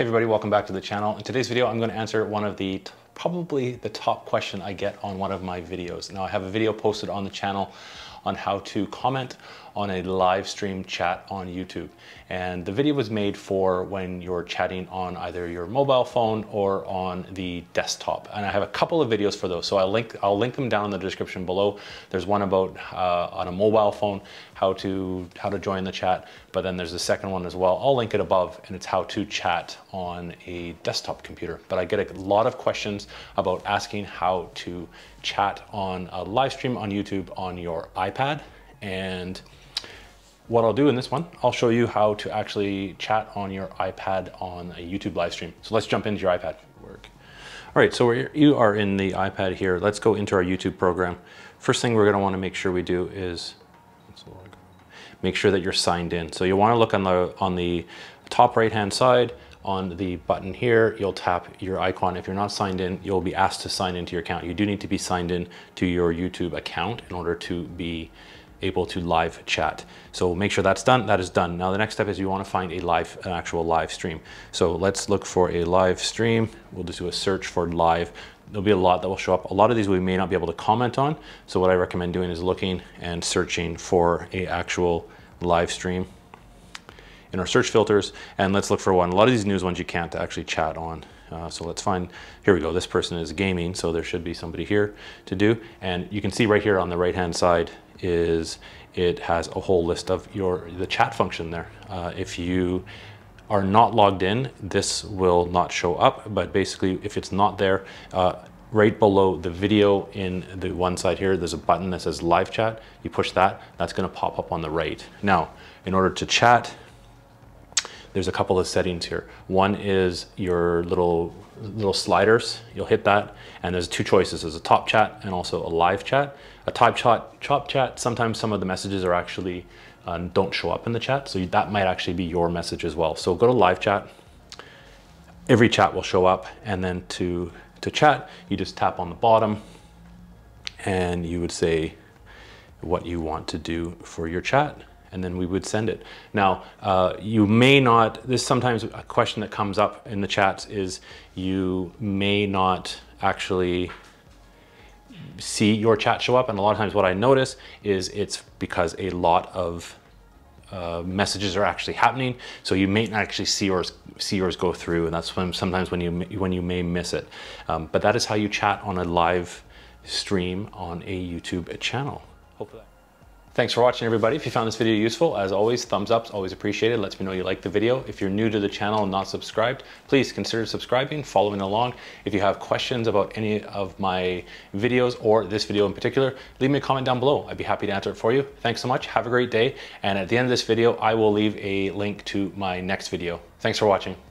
Hey everybody, welcome back to the channel. In today's video, I'm going to answer one of the probably the top question I get on one of my videos. Now I have a video posted on the channel on how to comment on a live stream chat on YouTube. And the video was made for when you're chatting on either your mobile phone or on the desktop. And I have a couple of videos for those. So I'll link, I'll link them down in the description below. There's one about uh, on a mobile phone, how to, how to join the chat. But then there's the second one as well. I'll link it above and it's how to chat on a desktop computer. But I get a lot of questions about asking how to chat on a live stream on YouTube on your iPad. And what I'll do in this one, I'll show you how to actually chat on your iPad on a YouTube live stream. So let's jump into your iPad. Work. All right, so you are in the iPad here. Let's go into our YouTube program. First thing we're gonna wanna make sure we do is, make sure that you're signed in. So you wanna look on the, on the top right-hand side, on the button here, you'll tap your icon. If you're not signed in, you'll be asked to sign into your account. You do need to be signed in to your YouTube account in order to be able to live chat. So make sure that's done, that is done. Now the next step is you wanna find a live, an actual live stream. So let's look for a live stream. We'll just do a search for live. There'll be a lot that will show up. A lot of these we may not be able to comment on. So what I recommend doing is looking and searching for a actual live stream in our search filters and let's look for one. A lot of these news ones you can't actually chat on. Uh, so let's find, here we go, this person is gaming, so there should be somebody here to do. And you can see right here on the right hand side is it has a whole list of your the chat function there. Uh, if you are not logged in, this will not show up, but basically if it's not there, uh, right below the video in the one side here, there's a button that says live chat. You push that, that's gonna pop up on the right. Now, in order to chat, there's a couple of settings here. One is your little little sliders. You'll hit that, and there's two choices. There's a top chat and also a live chat. A top chat, top chat. Sometimes some of the messages are actually uh, don't show up in the chat, so that might actually be your message as well. So go to live chat. Every chat will show up, and then to to chat, you just tap on the bottom, and you would say what you want to do for your chat and then we would send it. Now, uh, you may not, this sometimes a question that comes up in the chats is you may not actually see your chat show up. And a lot of times what I notice is it's because a lot of uh, messages are actually happening. So you may not actually see yours, see yours go through. And that's when sometimes when you, when you may miss it. Um, but that is how you chat on a live stream on a YouTube channel. Hopefully. Thanks for watching everybody. If you found this video useful, as always, thumbs up always appreciated. Lets me know you like the video. If you're new to the channel and not subscribed, please consider subscribing, following along. If you have questions about any of my videos or this video in particular, leave me a comment down below. I'd be happy to answer it for you. Thanks so much. Have a great day. And at the end of this video, I will leave a link to my next video. Thanks for watching.